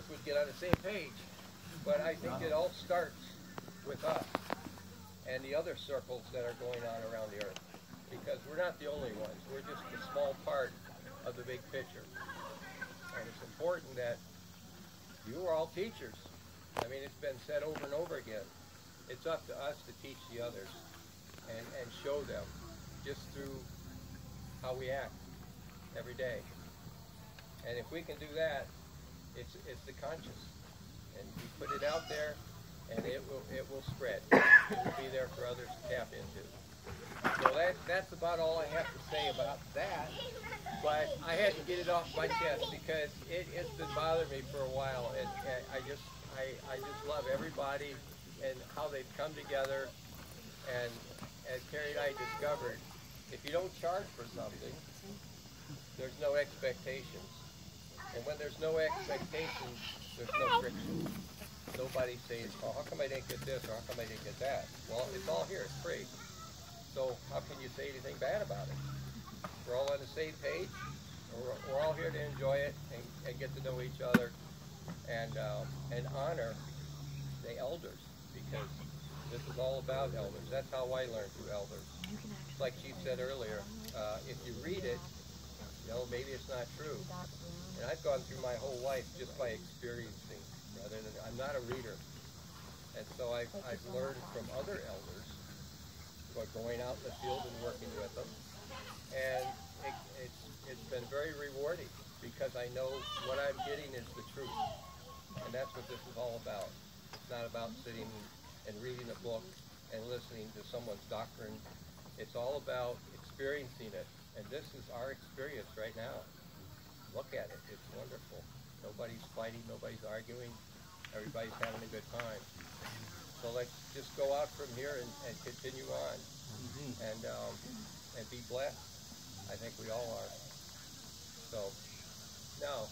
us would get on the same page. But I think it all starts with us and the other circles that are going on around the earth. Because we're not the only ones. We're just a small part of the big picture. And it's important that you are all teachers. I mean, it's been said over and over again. It's up to us to teach the others and, and show them just through how we act every day. And if we can do that, it's, it's the conscious. And you put it out there, and it will, it will spread. It will be there for others to tap into. So that, that's about all I have to say about that. But I had to get it off my chest because it, it's been bothering me for a while. And, and I just, I, I just love everybody and how they've come together. And as Carrie and I discovered, if you don't charge for something, there's no expectations. There's no expectations, there's no friction. Nobody says, oh, how come I didn't get this or how come I didn't get that? Well, it's all here, it's free. So how can you say anything bad about it? We're all on the same page. We're, we're all here to enjoy it and, and get to know each other and, um, and honor the elders because this is all about elders. That's how I learned through elders. Like Chief said earlier, uh, if you read it, know, maybe it's not true. And I've gone through my whole life just by experiencing rather than, I'm not a reader. And so I've, I've learned from other elders by going out in the field and working with them. And it, it's, it's been very rewarding because I know what I'm getting is the truth. And that's what this is all about. It's not about sitting and reading a book and listening to someone's doctrine. It's all about experiencing it. And this is our experience right now. Look at it. It's wonderful. Nobody's fighting. Nobody's arguing. Everybody's having a good time. So let's just go out from here and, and continue on and um, and be blessed. I think we all are. So now